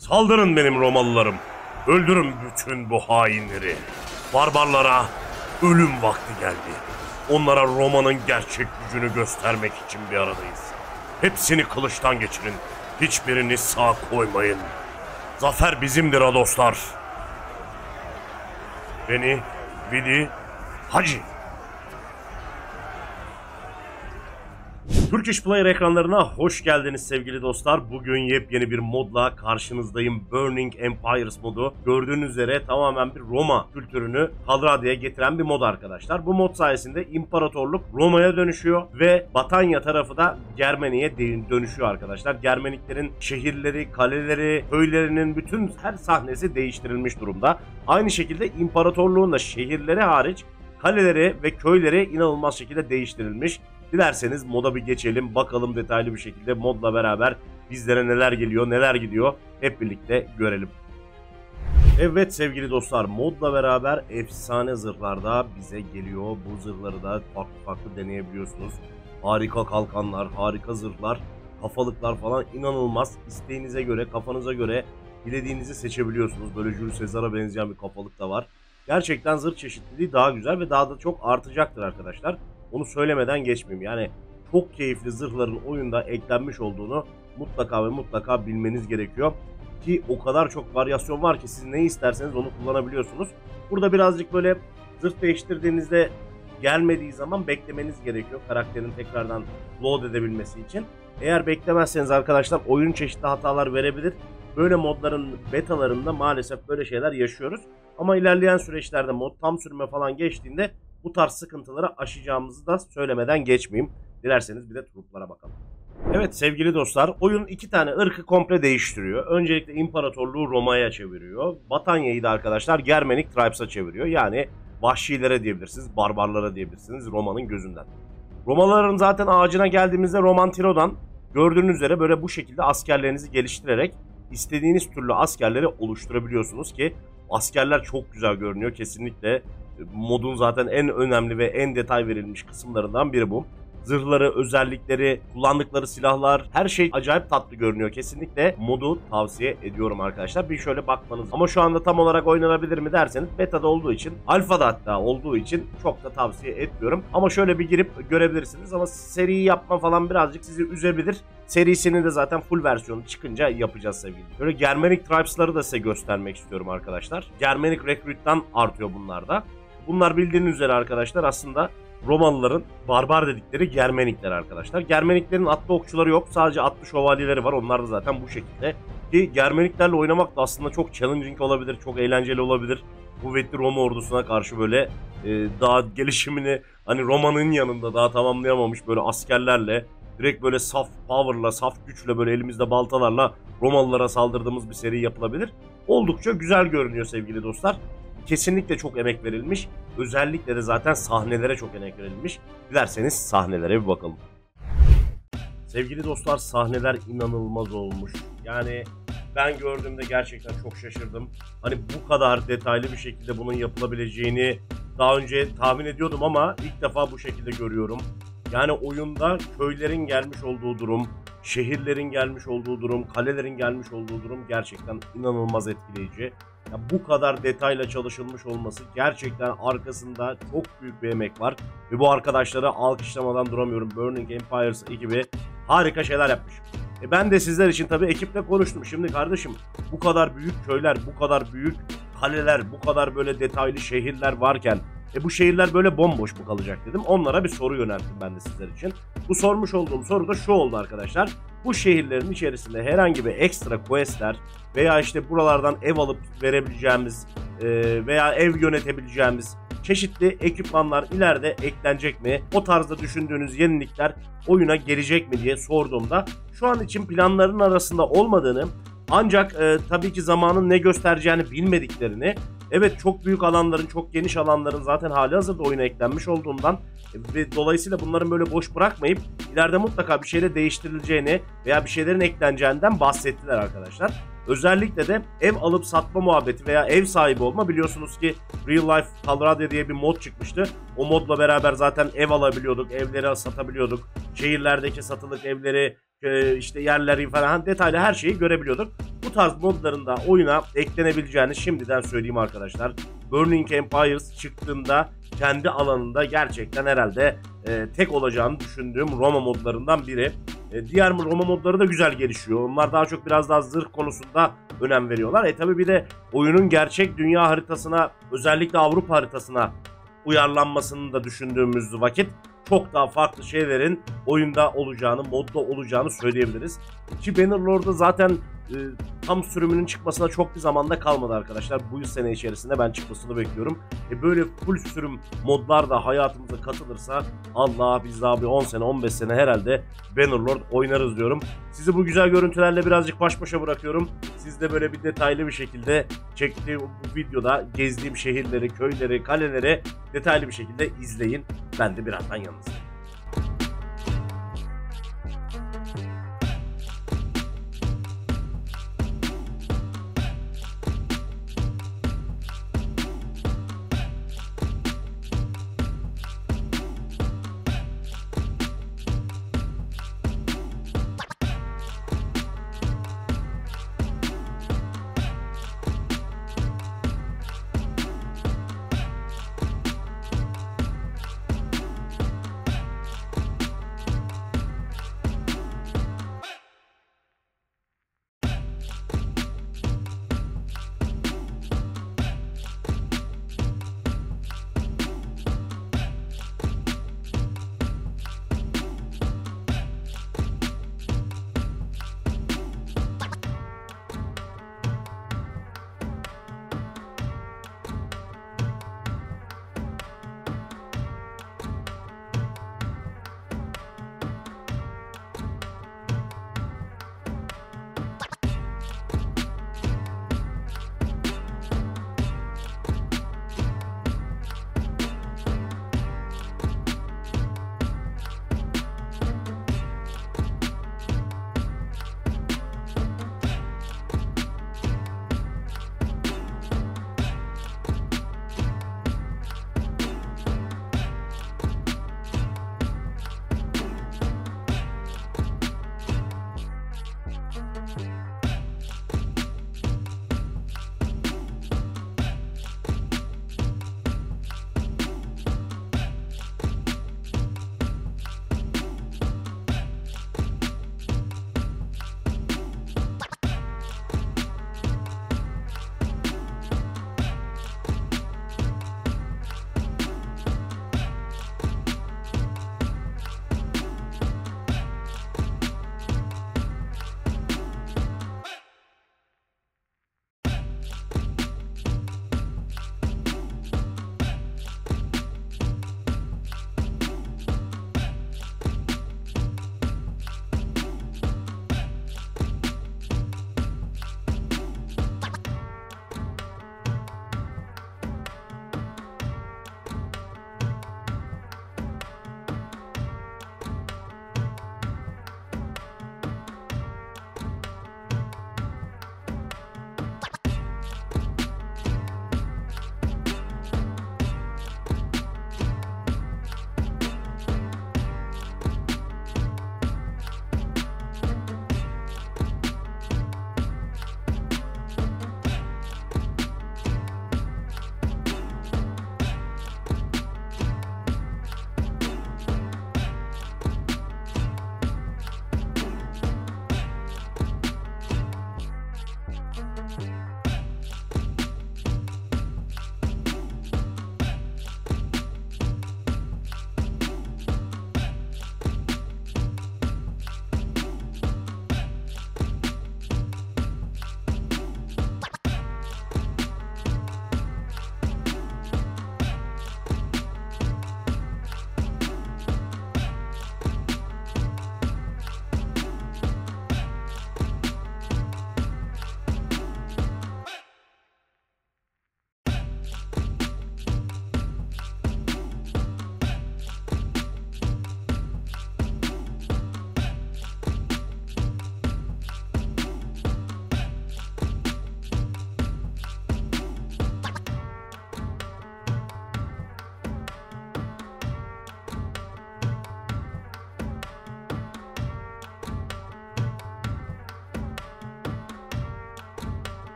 Saldırın benim Romalılarım. Öldürün bütün bu hainleri. Barbarlara ölüm vakti geldi. Onlara Roma'nın gerçek gücünü göstermek için bir aradayız. Hepsini kılıçtan geçirin. Hiçbirini sağ koymayın. Zafer bizimdir ha dostlar. Beni, Vidi, Hacı. Turkish Player ekranlarına hoş geldiniz sevgili dostlar. Bugün yepyeni bir modla karşınızdayım. Burning Empires modu. Gördüğünüz üzere tamamen bir Roma kültürünü Kalradya'ya getiren bir mod arkadaşlar. Bu mod sayesinde imparatorluk Roma'ya dönüşüyor ve Batanya tarafı da Germani'ye dönüşüyor arkadaşlar. Germeniklerin şehirleri, kaleleri, köylerinin bütün her sahnesi değiştirilmiş durumda. Aynı şekilde imparatorluğun da şehirleri hariç kaleleri ve köyleri inanılmaz şekilde değiştirilmiş. Dilerseniz moda bir geçelim bakalım detaylı bir şekilde modla beraber bizlere neler geliyor neler gidiyor hep birlikte görelim. Evet sevgili dostlar modla beraber efsane zırhlarda bize geliyor. Bu zırhları da farklı farklı deneyebiliyorsunuz. Harika kalkanlar, harika zırhlar, kafalıklar falan inanılmaz. İsteğinize göre, kafanıza göre dilediğinizi seçebiliyorsunuz. Böyle Jules Caesar'a benzeyen bir kafalık da var. Gerçekten zırh çeşitliliği daha güzel ve daha da çok artacaktır arkadaşlar. Onu söylemeden geçmeyeyim. Yani çok keyifli zırhların oyunda eklenmiş olduğunu mutlaka ve mutlaka bilmeniz gerekiyor. Ki o kadar çok varyasyon var ki siz ne isterseniz onu kullanabiliyorsunuz. Burada birazcık böyle zırh değiştirdiğinizde gelmediği zaman beklemeniz gerekiyor karakterin tekrardan load edebilmesi için. Eğer beklemezseniz arkadaşlar oyun çeşitli hatalar verebilir. Böyle modların betalarında maalesef böyle şeyler yaşıyoruz. Ama ilerleyen süreçlerde mod tam sürme falan geçtiğinde bu tarz sıkıntıları aşacağımızı da söylemeden geçmeyeyim. Dilerseniz bir de truplara bakalım. Evet sevgili dostlar oyun iki tane ırkı komple değiştiriyor. Öncelikle imparatorluğu Roma'ya çeviriyor. Batanya'yı da arkadaşlar Germanic Tribes'a çeviriyor. Yani vahşilere diyebilirsiniz, barbarlara diyebilirsiniz Roma'nın gözünden. Romalıların zaten ağacına geldiğimizde Roman Tiro'dan gördüğünüz üzere böyle bu şekilde askerlerinizi geliştirerek istediğiniz türlü askerleri oluşturabiliyorsunuz ki askerler çok güzel görünüyor kesinlikle. Modun zaten en önemli ve en detay verilmiş kısımlarından biri bu. Zırhları, özellikleri, kullandıkları silahlar her şey acayip tatlı görünüyor. Kesinlikle modu tavsiye ediyorum arkadaşlar. Bir şöyle bakmanız. Ama şu anda tam olarak oynanabilir mi derseniz beta'da olduğu için, alfada hatta olduğu için çok da tavsiye etmiyorum. Ama şöyle bir girip görebilirsiniz ama seri yapma falan birazcık sizi üzebilir. Serisinin de zaten full versiyonu çıkınca yapacağız sevgili. Böyle Germanic Tribes'ları da size göstermek istiyorum arkadaşlar. Germanic Recruit'tan artıyor bunlar da. Bunlar bildiğiniz üzere arkadaşlar aslında Romalıların barbar dedikleri Germenikler arkadaşlar. Germeniklerin atlı okçuları yok. Sadece atlı şövalyeleri var. Onlar da zaten bu şekilde. Ki Germeniklerle oynamak da aslında çok challenging olabilir. Çok eğlenceli olabilir. Kuvvetli Roma ordusuna karşı böyle e, daha gelişimini hani Roma'nın yanında daha tamamlayamamış böyle askerlerle direkt böyle saf power'la, saf güçle böyle elimizde baltalarla Romalılara saldırdığımız bir seri yapılabilir. Oldukça güzel görünüyor sevgili dostlar kesinlikle çok emek verilmiş. Özellikle de zaten sahnelere çok emek verilmiş. Dilerseniz sahnelere bir bakalım. Sevgili dostlar sahneler inanılmaz olmuş. Yani ben gördüğümde gerçekten çok şaşırdım. Hani bu kadar detaylı bir şekilde bunun yapılabileceğini daha önce tahmin ediyordum ama ilk defa bu şekilde görüyorum. Yani oyunda köylerin gelmiş olduğu durum, şehirlerin gelmiş olduğu durum, kalelerin gelmiş olduğu durum gerçekten inanılmaz etkileyici. Ya bu kadar detayla çalışılmış olması gerçekten arkasında çok büyük bir emek var. Ve bu arkadaşları alkışlamadan duramıyorum. Burning Empires ekibi harika şeyler yapmış. E ben de sizler için tabii ekiple konuştum. Şimdi kardeşim bu kadar büyük köyler, bu kadar büyük kaleler, bu kadar böyle detaylı şehirler varken e bu şehirler böyle bomboş mu kalacak dedim. Onlara bir soru yönelttim ben de sizler için. Bu sormuş olduğum soru da şu oldu arkadaşlar. Bu şehirlerin içerisinde herhangi bir ekstra questler veya işte buralardan ev alıp verebileceğimiz e, veya ev yönetebileceğimiz çeşitli ekipmanlar ileride eklenecek mi? O tarzda düşündüğünüz yenilikler oyuna gelecek mi diye sorduğumda şu an için planların arasında olmadığını ancak e, tabii ki zamanın ne göstereceğini bilmediklerini Evet çok büyük alanların, çok geniş alanların zaten hali hazırda oyuna eklenmiş olduğundan ve dolayısıyla bunların böyle boş bırakmayıp ileride mutlaka bir şeyle değiştirileceğini veya bir şeylerin ekleneceğinden bahsettiler arkadaşlar. Özellikle de ev alıp satma muhabbeti veya ev sahibi olma biliyorsunuz ki Real Life Colorado diye bir mod çıkmıştı. O modla beraber zaten ev alabiliyorduk, evleri satabiliyorduk. Şehirlerdeki satılık evleri, e, işte yerleri falan detaylı her şeyi görebiliyorduk. Bu tarz modların da oyuna eklenebileceğini şimdiden söyleyeyim arkadaşlar. Burning Empires çıktığında kendi alanında gerçekten herhalde e, tek olacağını düşündüğüm Roma modlarından biri. E, diğer Roma modları da güzel gelişiyor. Onlar daha çok biraz daha zırh konusunda önem veriyorlar. E tabi bir de oyunun gerçek dünya haritasına özellikle Avrupa haritasına uyarlanmasını da düşündüğümüz vakit çok daha farklı şeylerin oyunda olacağını, modda olacağını söyleyebiliriz. Ki Bannerlord'da zaten e, tam sürümünün çıkmasına çok bir zamanda kalmadı arkadaşlar. Bu sene içerisinde ben çıkmasını bekliyorum. E, böyle full sürüm modlar da hayatımıza katılırsa Allah biz daha bir 10 sene 15 sene herhalde Bannerlord oynarız diyorum. Sizi bu güzel görüntülerle birazcık baş başa bırakıyorum. Siz de böyle bir detaylı bir şekilde çektiğim bu videoda gezdiğim şehirleri, köyleri, kaleleri detaylı bir şekilde izleyin. Ben de birazdan yanınızdayım.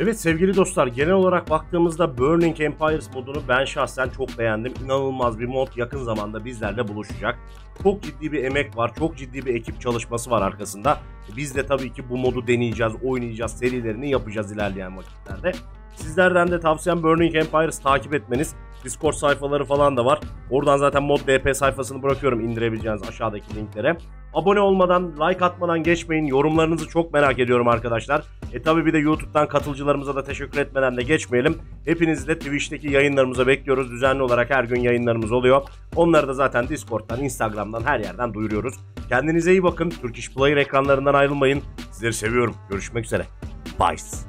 Evet sevgili dostlar genel olarak baktığımızda Burning Empires modunu ben şahsen çok beğendim. İnanılmaz bir mod yakın zamanda bizlerle buluşacak. Çok ciddi bir emek var, çok ciddi bir ekip çalışması var arkasında. Biz de tabii ki bu modu deneyeceğiz, oynayacağız, serilerini yapacağız ilerleyen vakitlerde. Sizlerden de tavsiyem Burning Empires takip etmeniz. Discord sayfaları falan da var. Oradan zaten mod DP sayfasını bırakıyorum indirebileceğiniz aşağıdaki linklere. Abone olmadan, like atmadan geçmeyin. Yorumlarınızı çok merak ediyorum arkadaşlar. E tabi bir de YouTube'dan katılcılarımıza da teşekkür etmeden de geçmeyelim. Hepinizi de Twitch'teki yayınlarımıza bekliyoruz. Düzenli olarak her gün yayınlarımız oluyor. Onları da zaten Discord'dan, Instagram'dan her yerden duyuruyoruz. Kendinize iyi bakın. Turkish Player ekranlarından ayrılmayın. Sizleri seviyorum. Görüşmek üzere. Bye.